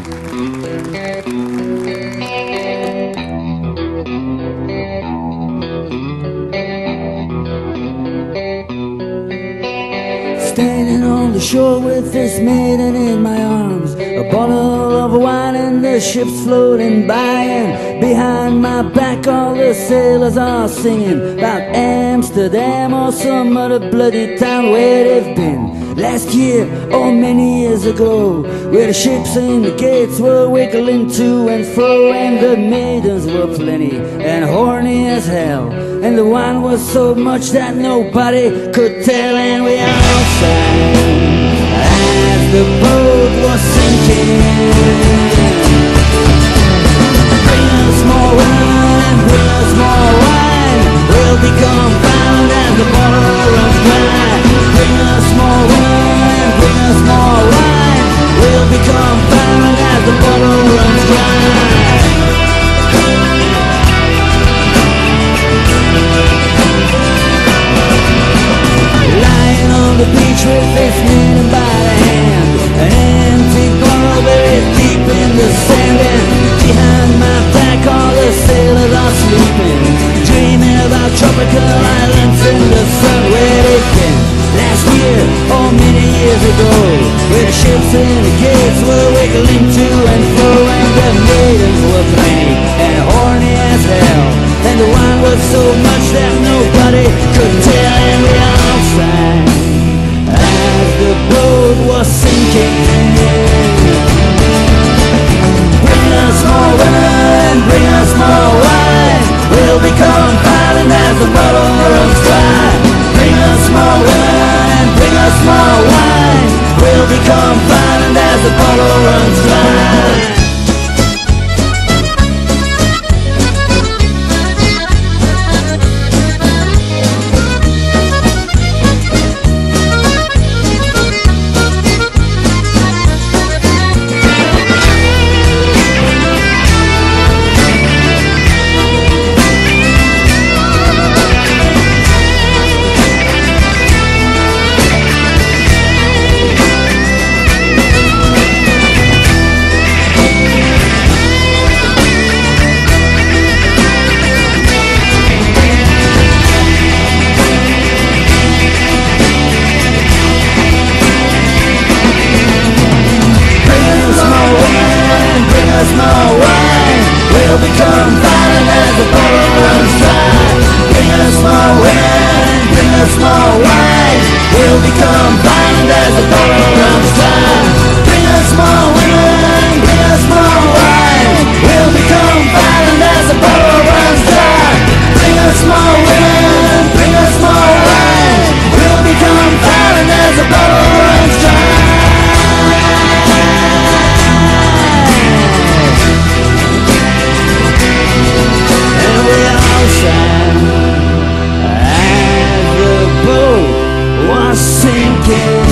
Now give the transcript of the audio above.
Standing on the shore with this maiden in my arms. A bottle of wine and the ship's floating by And behind my back all the sailors are singing About Amsterdam or some other bloody town where they've been. Last year or many years ago Where the ships and the gates were wiggling to and fro And the maidens were plenty and horny as hell. And the wine was so much that nobody could tell And we all sang as the boat was sinking. Bring us more wine, tropical islands in the sun where been. Last year or many years ago Where the ships and the gates were wiggling to sinking